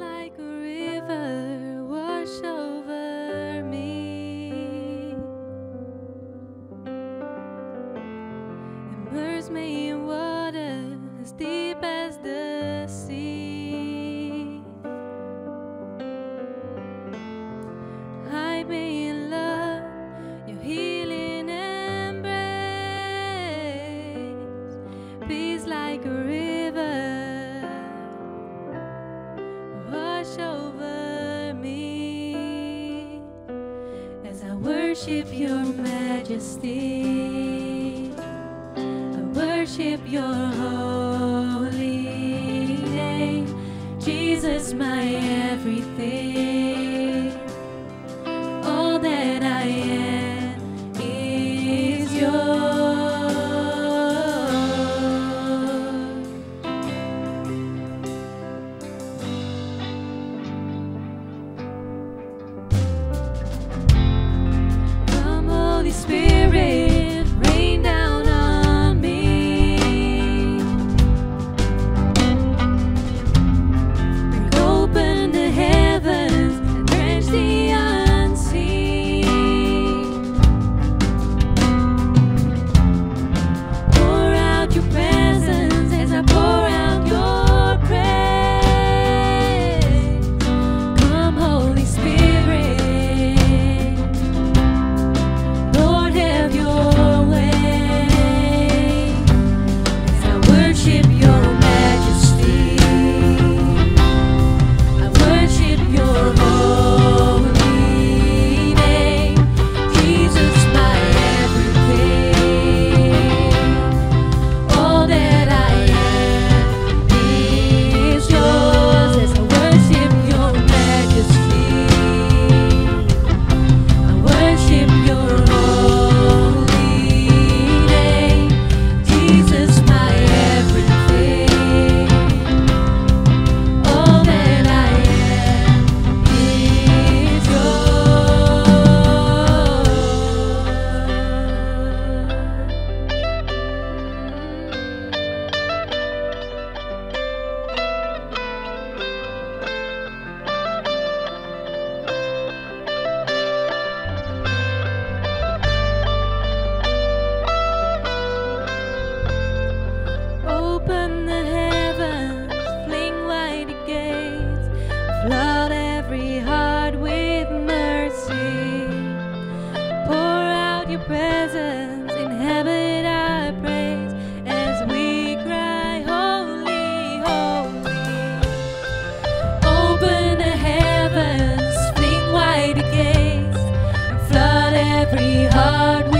like a river wash over me. Immerse me in water as deep as the sea. Hide me in love, your healing embrace. Peace like a river. worship your majesty. I worship your holy name. Jesus, my everything. Spirit. God.